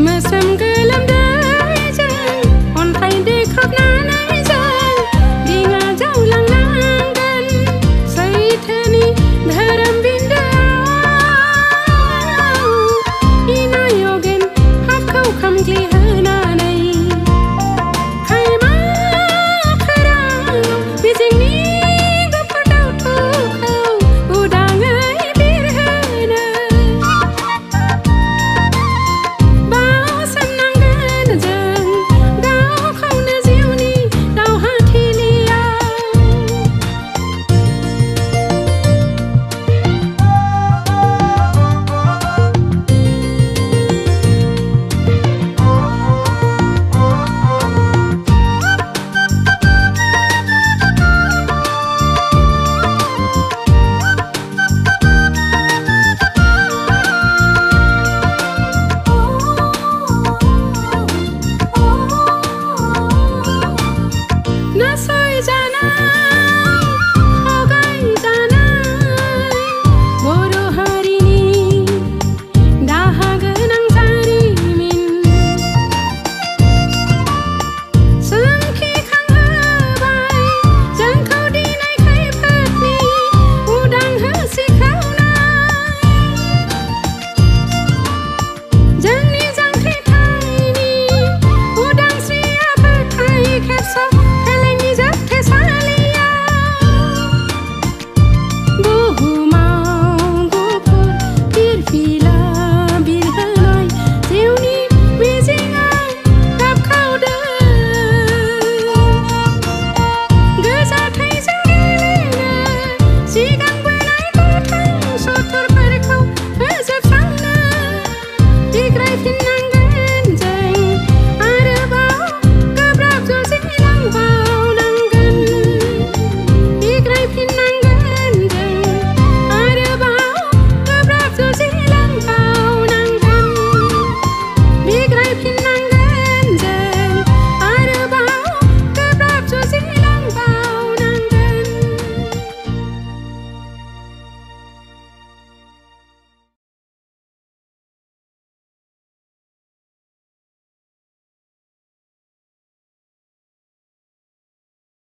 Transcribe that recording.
Mais good.